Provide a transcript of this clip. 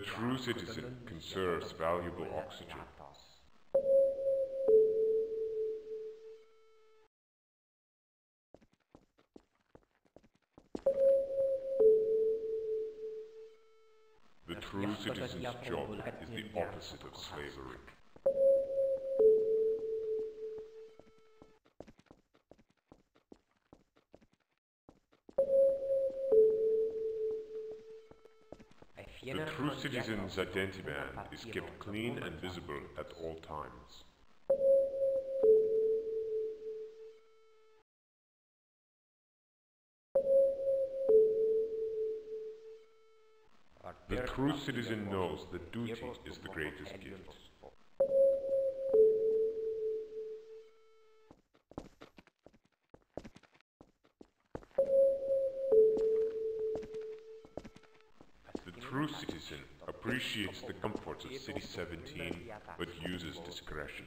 true citizen conserves valuable oxygen. The true citizen's job is the opposite of slavery. The true citizen's identity band is kept clean and visible at all times. The true citizen knows that duty is the greatest gift. True citizen appreciates the comforts of City 17, but uses discretion.